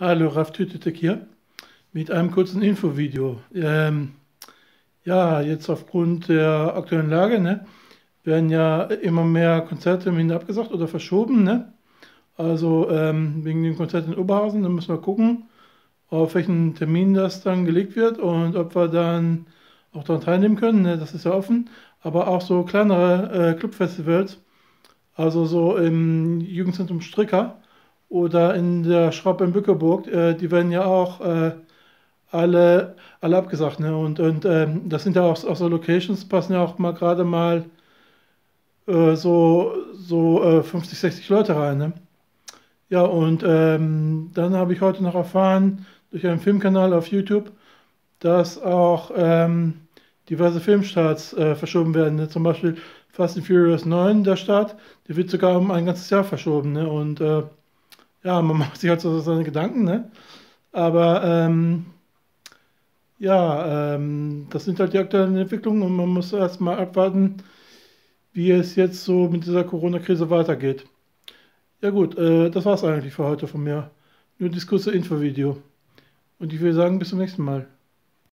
Hallo, Raf Tütetek hier mit einem kurzen Infovideo. Ähm, ja, jetzt aufgrund der aktuellen Lage ne, werden ja immer mehr Konzerttermine abgesagt oder verschoben. Ne? Also ähm, wegen dem Konzert in Oberhausen, da müssen wir gucken, auf welchen Termin das dann gelegt wird und ob wir dann auch daran teilnehmen können. Ne? Das ist ja offen. Aber auch so kleinere äh, Clubfestivals, also so im Jugendzentrum Stricker oder in der Schraube in Bückeburg, äh, die werden ja auch äh, alle, alle abgesagt. Ne? Und, und ähm, das sind ja auch, auch so Locations, passen ja auch mal gerade mal äh, so, so 50, äh, 60 Leute rein. Ne? Ja, und ähm, dann habe ich heute noch erfahren, durch einen Filmkanal auf YouTube, dass auch ähm, diverse Filmstarts äh, verschoben werden. Ne? Zum Beispiel Fast and Furious 9, der Start, der wird sogar um ein ganzes Jahr verschoben. Ne? Und äh, ja, man macht sich halt so seine Gedanken, ne? Aber ähm, ja, ähm, das sind halt die aktuellen Entwicklungen und man muss erstmal abwarten, wie es jetzt so mit dieser Corona-Krise weitergeht. Ja gut, äh, das war's eigentlich für heute von mir. Nur dieses kurze Infovideo. Und ich würde sagen, bis zum nächsten Mal.